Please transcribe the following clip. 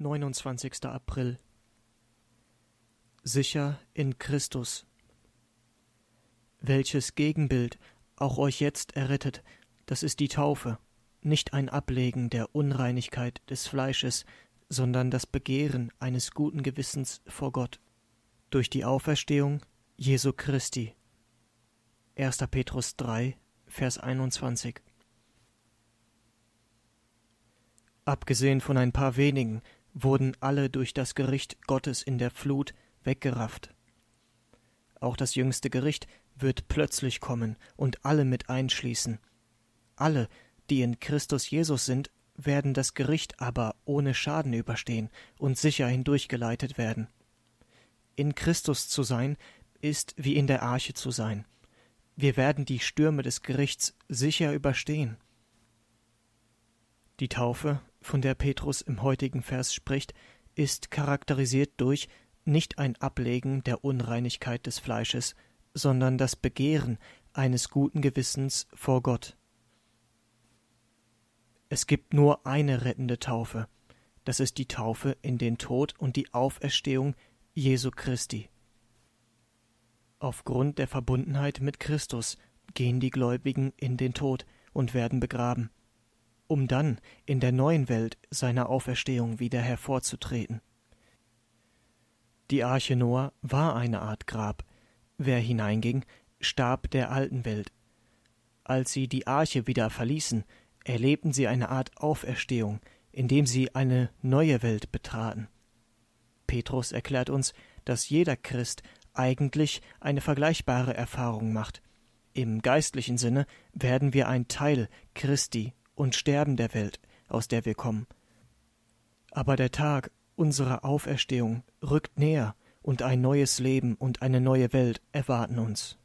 29. April Sicher in Christus Welches Gegenbild auch euch jetzt errettet, das ist die Taufe, nicht ein Ablegen der Unreinigkeit des Fleisches, sondern das Begehren eines guten Gewissens vor Gott durch die Auferstehung Jesu Christi. 1. Petrus 3, Vers 21 Abgesehen von ein paar wenigen wurden alle durch das Gericht Gottes in der Flut weggerafft. Auch das jüngste Gericht wird plötzlich kommen und alle mit einschließen. Alle, die in Christus Jesus sind, werden das Gericht aber ohne Schaden überstehen und sicher hindurchgeleitet werden. In Christus zu sein, ist wie in der Arche zu sein. Wir werden die Stürme des Gerichts sicher überstehen. Die Taufe von der Petrus im heutigen Vers spricht, ist charakterisiert durch nicht ein Ablegen der Unreinigkeit des Fleisches, sondern das Begehren eines guten Gewissens vor Gott. Es gibt nur eine rettende Taufe, das ist die Taufe in den Tod und die Auferstehung Jesu Christi. Aufgrund der Verbundenheit mit Christus gehen die Gläubigen in den Tod und werden begraben um dann in der neuen Welt seiner Auferstehung wieder hervorzutreten. Die Arche Noah war eine Art Grab. Wer hineinging, starb der alten Welt. Als sie die Arche wieder verließen, erlebten sie eine Art Auferstehung, indem sie eine neue Welt betraten. Petrus erklärt uns, dass jeder Christ eigentlich eine vergleichbare Erfahrung macht. Im geistlichen Sinne werden wir ein Teil Christi und Sterben der Welt, aus der wir kommen. Aber der Tag unserer Auferstehung rückt näher, und ein neues Leben und eine neue Welt erwarten uns.